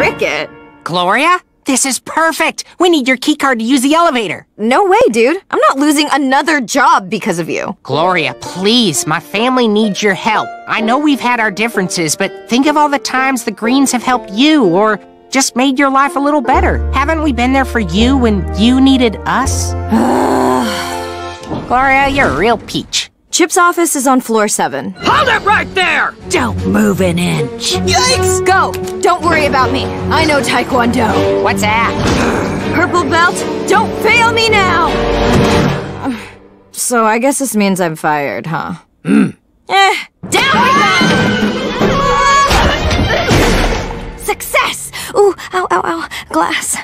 Cricket? Gloria, this is perfect. We need your keycard to use the elevator. No way, dude. I'm not losing another job because of you. Gloria, please, my family needs your help. I know we've had our differences, but think of all the times the Greens have helped you or just made your life a little better. Haven't we been there for you when you needed us? Gloria, you're a real peach. Chip's office is on floor seven. Hold it right there! Don't move an inch. Yikes! Go! Don't worry about me. I know Taekwondo. What's that? Purple belt, don't fail me now! So I guess this means I'm fired, huh? Hmm. Eh, down we go! Success! Ooh, ow, ow, ow, glass.